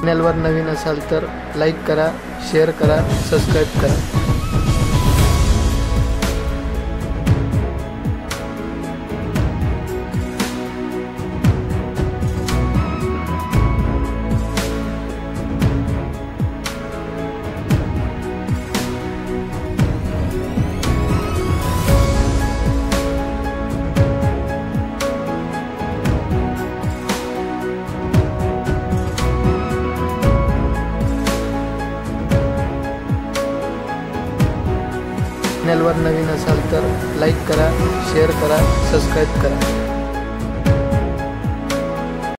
चॅनलवर नवीन असाल तर लाईक करा शेअर करा सबस्क्राईब करा. चॅनलवर नवीन असाल तो लाइक करा शेयर करा सब्सक्राइब करा।